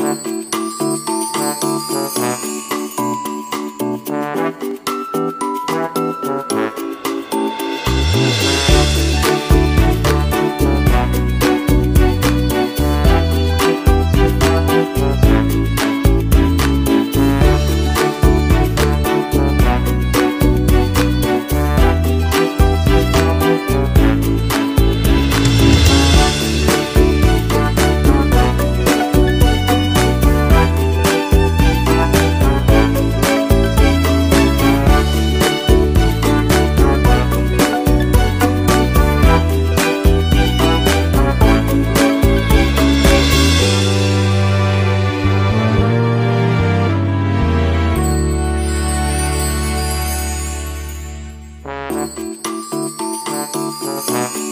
Música thank you